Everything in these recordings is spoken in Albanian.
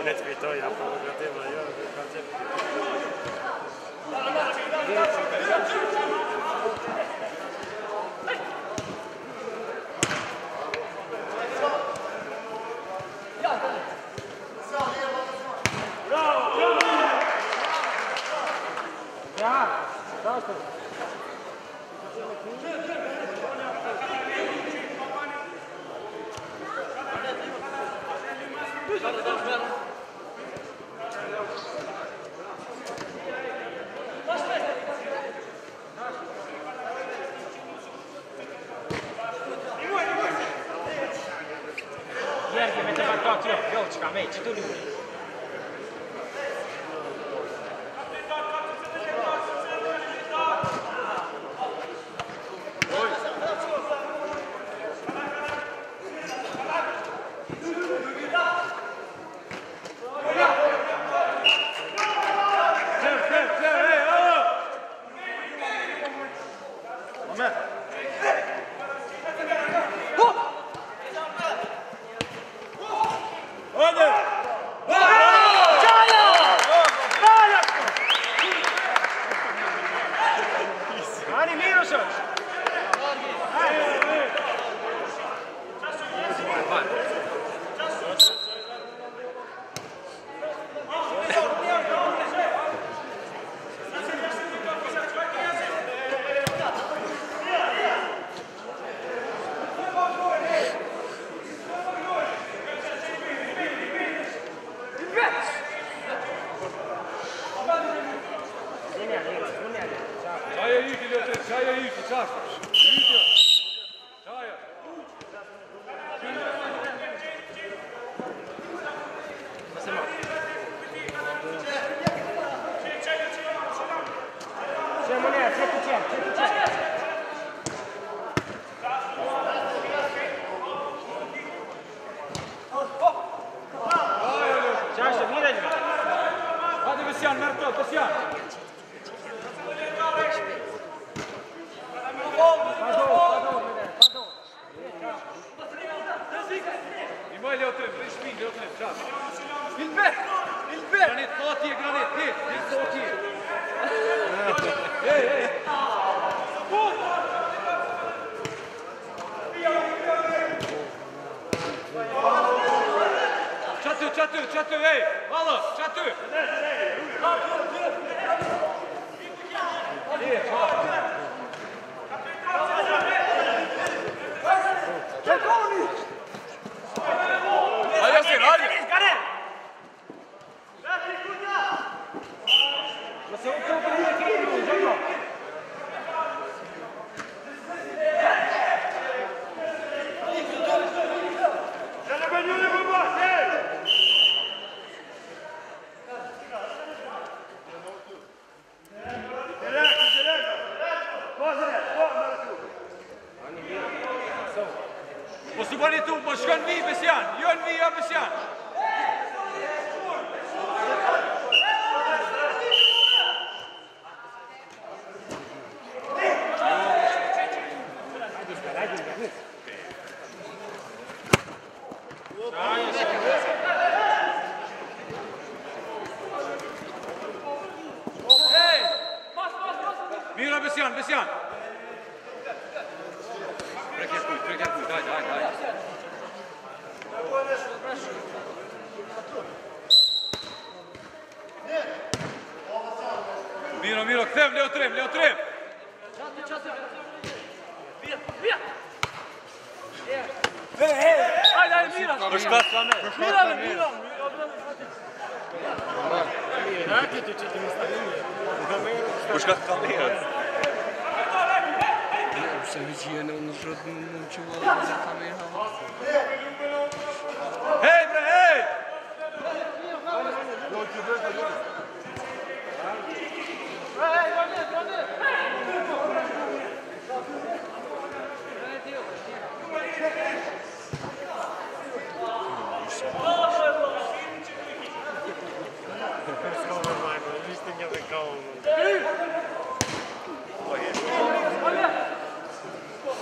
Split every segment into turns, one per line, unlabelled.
un escritor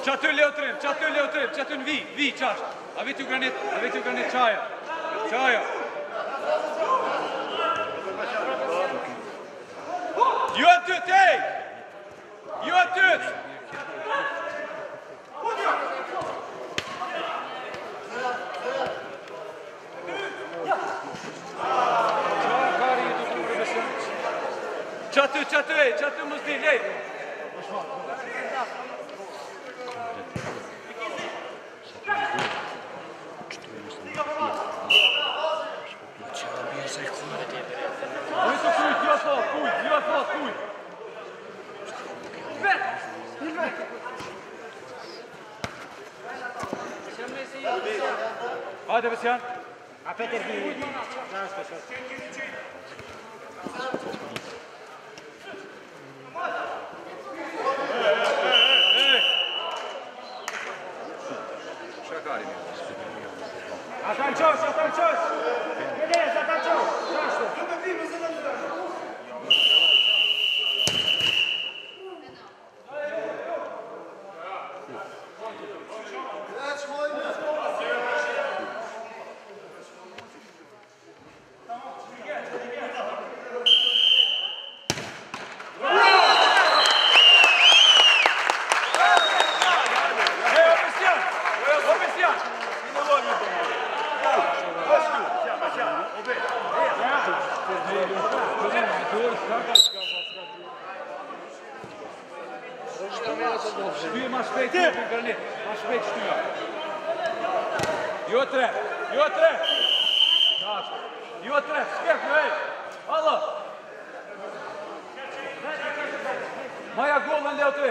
që aty leotrim, që aty leotrim, që aty në vi, vi qasht, a vetë ju granit, a vetë ju granit qaja, qaja. Ju atë ty të ej, ju atë ty të. çatë qatë, qatë, qatë, Hadi Besyan. Опять Эргиль. Знаешь, что сейчас. Атанчос, атанчос! Белее, атанчос! Страшно! Shtyje ma shpejt, ma shpejt, granit. Ma shpejt shtyja. Jo tre, jo tre. Jo tre, skep me vej. Allo. Maja golën dhe o tre.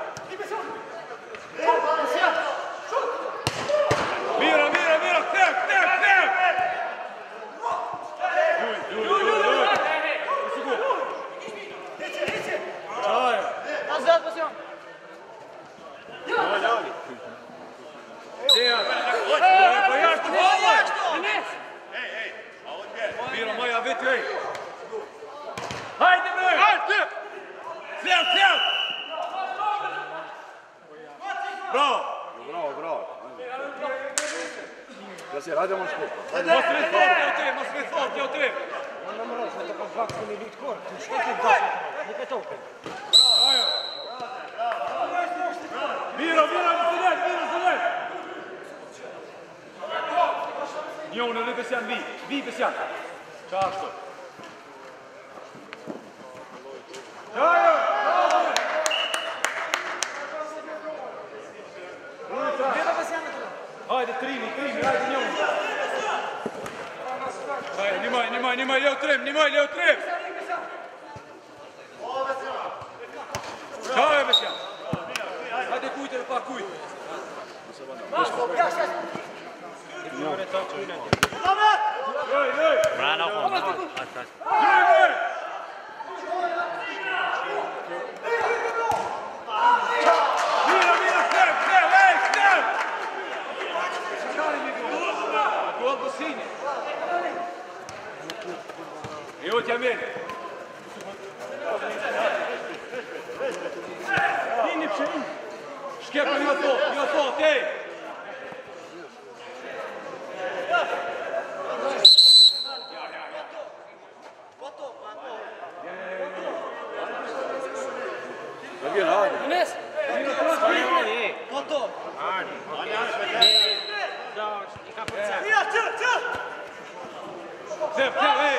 Hajde mos shku. Mos më thot, jo tre, mos më thot, jo tre. Unë Më mëros, vetë kam fakt i vit kor. Ti shko ti dash. Nuk e topi. Bravo.
Bravo. Miro, miro, miro, miro, miro.
Jo, në në pësë janë vi, vi pësë janë. Qa ashtë? Qa jo? Hajde, trimi, trimi, hajde. Niemand lioit treden, trem, lioit treden. Oh, dat is wel. Sorry, Michel. Had ik uiteindelijk een paar kutten? Macht op de kachel.
Ik wil er een
tijdje winnen. Kom maar! Doei, doei! Mijn naam komt op de kachel. Doei, doei! Doei! Doei,
doei! Doei! Doei! Его Тямель. Шкепа Юсов, Юсов, эй! Zip, zip, zip.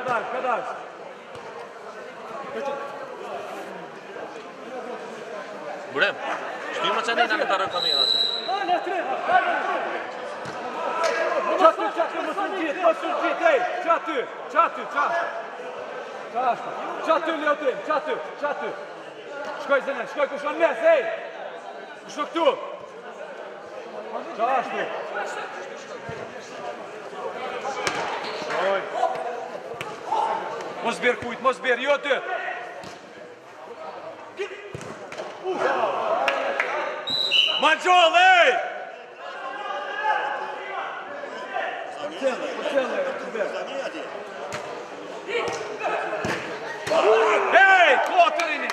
Këtë darjë, këtë darjë. Këtë darjë.
Bërëm, shtu ima që e nej në të tarë në kamion atër.
Qa të, qa të, më së në kitë, më së në kitë. Ej, qa të, qa të, qa të. Qa Shkoj zënë, shkoj ku anë mes. Ej. Kështë në këtu. Qa ashtë të. Shkoj. Mozbeer goed, Mozbeer, Jote. Манжол, эй! Эй, Котрини!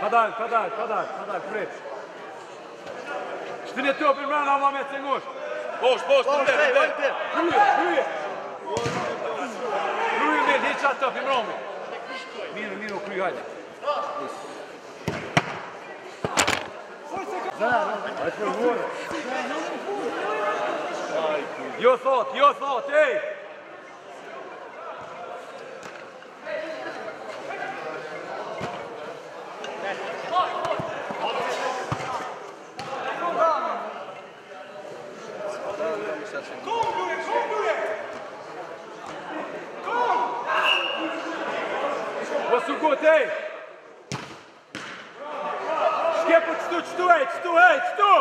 Подай, подай, подай, подай, впредь. Shpinë e tëpër mërë nga vame të ngosh. Bosh, bosh, të ndërë, të ndërë. Rruje, rruje. Rruje me dhe qatë të pëmë rëmë. Mirë, mirë, kruj, hajde. Jo thot, jo thot, ej! më të ejtë. Shke për qëtu, qëtu ejtë, qëtu ejtë, qëtu!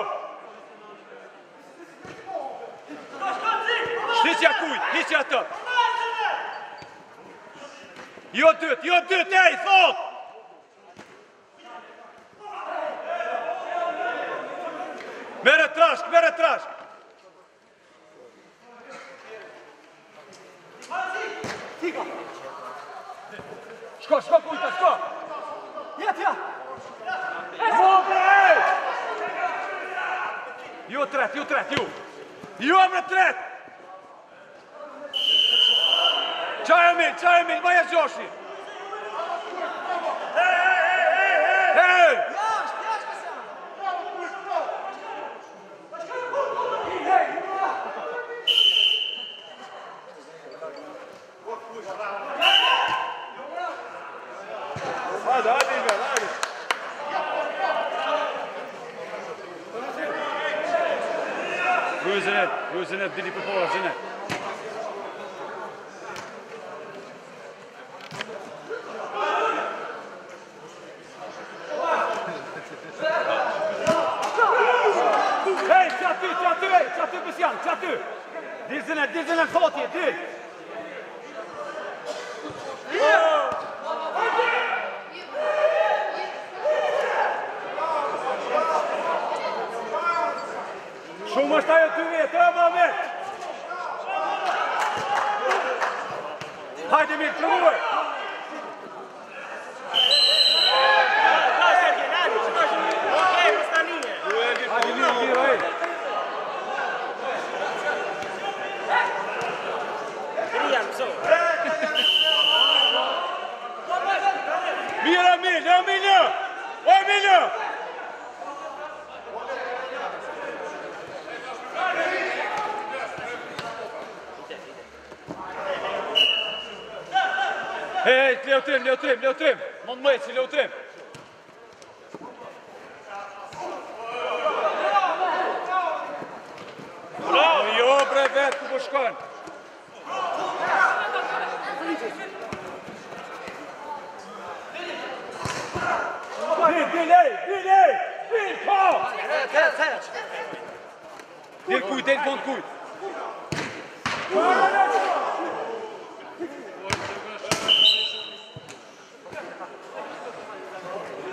Shqisja kujtë, hisja të. Jo dytë, jo dytë, ejtë, thotë! Mere trashk, mere trashk! Tiga! Tiga! Shko, shko, kujta, shko! Jetja! Bobre! Po, ju tret, ju tret, ju! Ju e mre tret! Qaj e mil, qaj e mil, ma gjoshi!
Hej, hej, hej, hej! Hej!
was in did video before, wasn't it? Haydi Mitro Moura! Mira, milho, é
o milho! Oi, milho!
lehtim, lehtim, lehtim. Mund më ecë lehtim. jo bre vetë, ku po shkon. Dile, dile, dile, dile, po! Dile,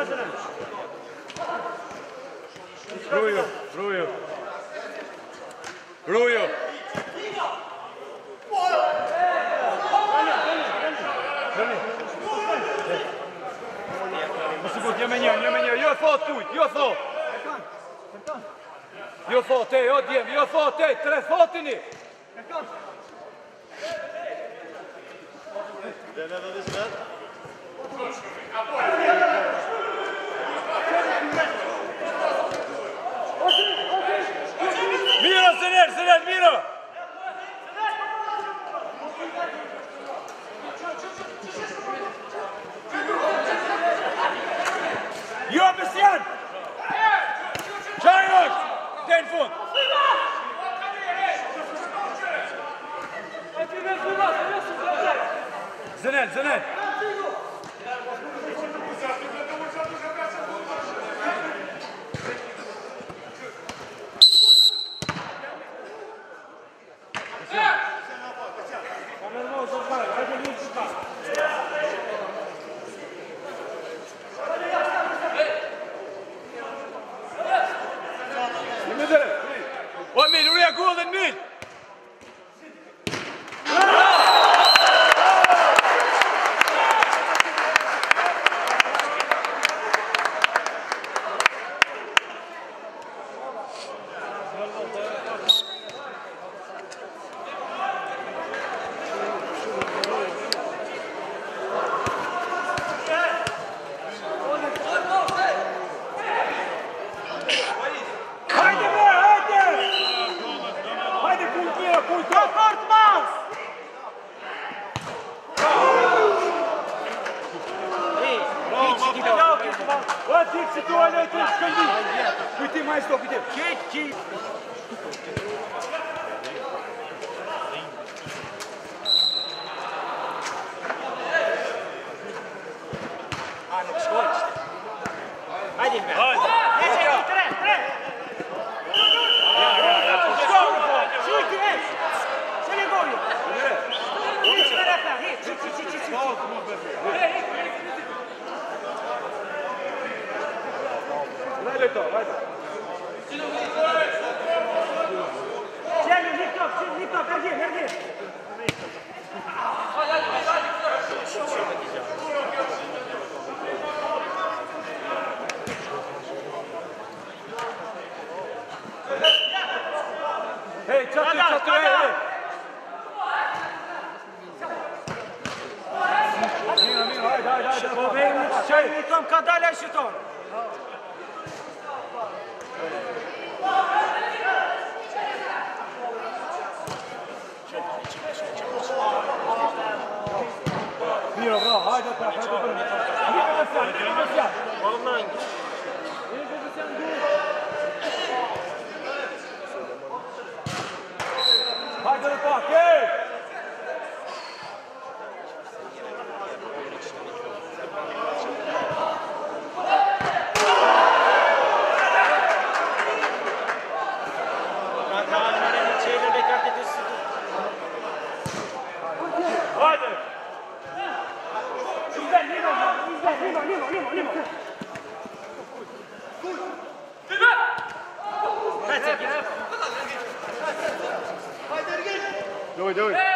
Rujo, rujo. Rujo. Po jo me jo me jo e jo thot. Jo thot, e, jo, jo, tre thotini. Ja, ja, ja.
Do it, do it.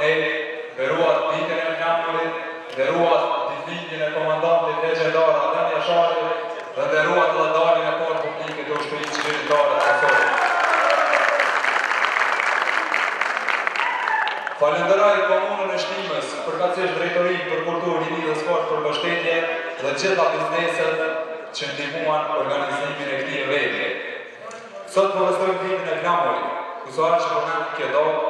deli, beruat ditën e mjamurit, beruat ditvindin e komandantit dhe gjendara dhe një dhe beruat dhe dalin e parë publikit të ushtërinë që gjendara të sotë. Falenderaj komunën e shtimës, përkacish drejtorin për kulturë një një dhe sport për bështetje dhe gjitha bizneset që ndihuan organizimin e këti e vejtje. Sot përvestojmë po ditën e mjamurit, kusarë që përmenë kjo dalë,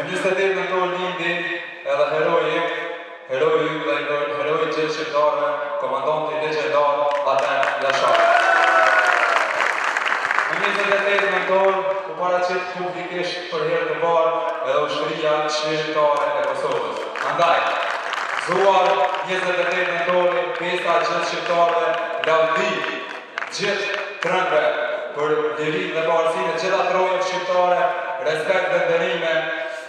Në njështë të në tonë një një edhe heroi e heroi e dhe heroi e heroi e qështë që darë komandant i leqe darë atë në lëshatë. Në njështë të në tonë ku para që të të të për herë të barë edhe u shkëria që që e Kosovës. Andaj, zuar njështë të në tonë pesa që që darë gjithë të për dirim dhe barësime që da trojë respekt dhe dirime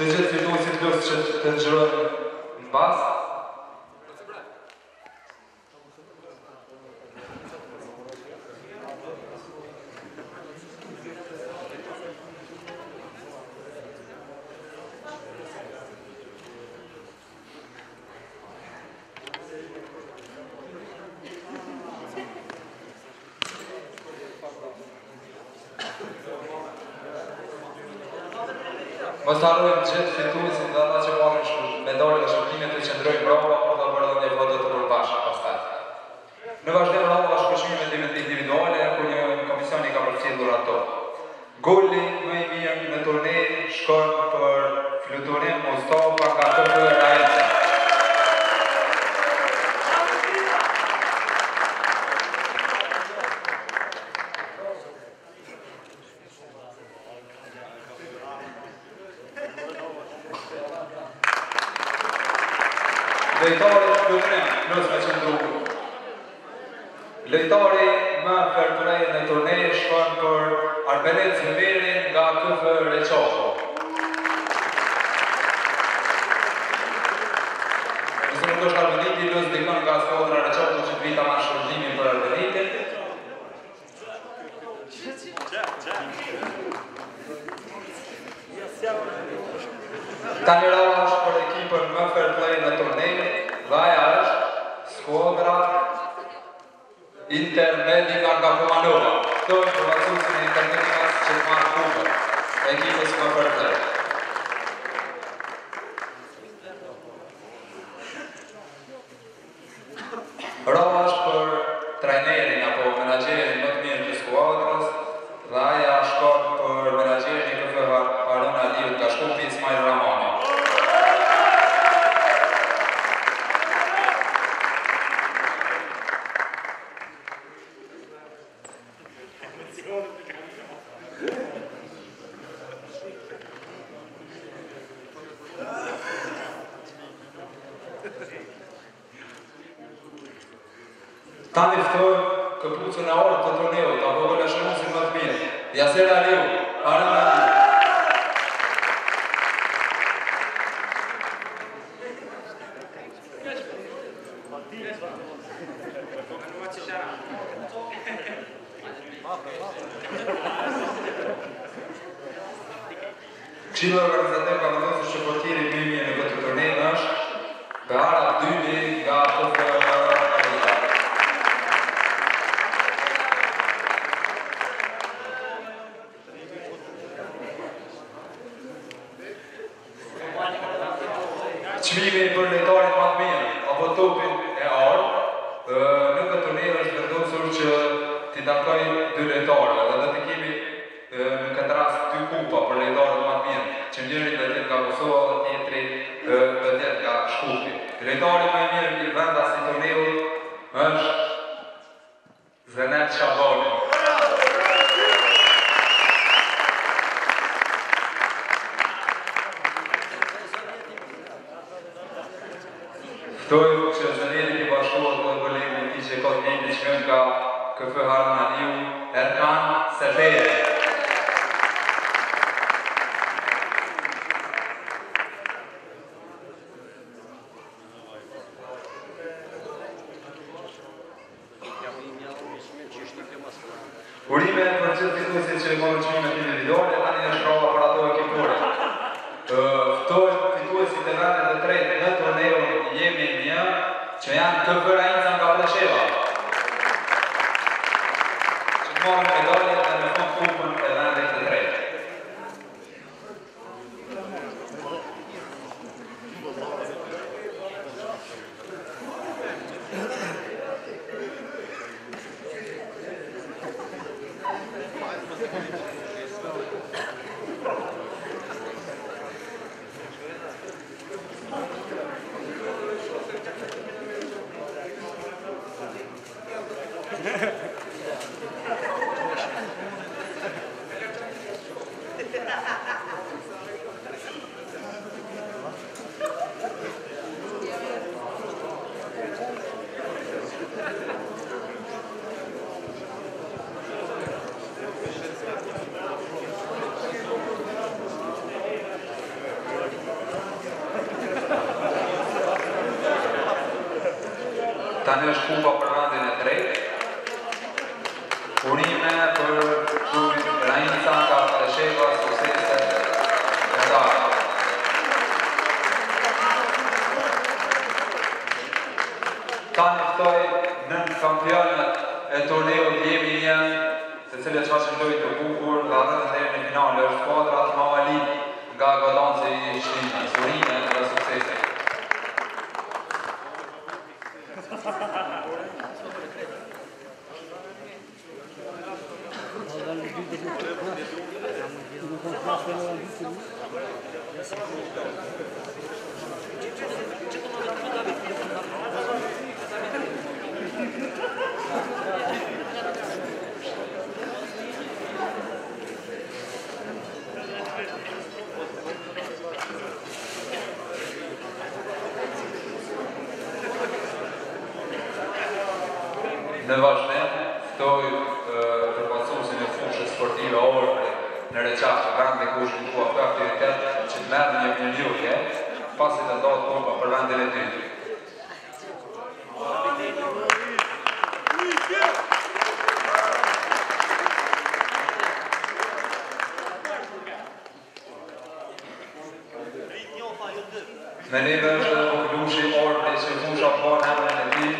Të gjithë fillojnë si të gjithë që të nxërojnë në basë, per medico angafumanova. Tu informazioni sui tecnici, c'è Marco Cuba. E chi fa per Gregori Maimir Vanda tani është kumba përmandin e drejtë, Në vazhënë, këtoj të pasur se një fuqë sportive orë, reqaf që vend dhe ku është nukua aktivitet që të merë një një njërje, pasit e do të kompa për vendin e ty. Me neve është okullushi orë, në që fusha për po në në në në në në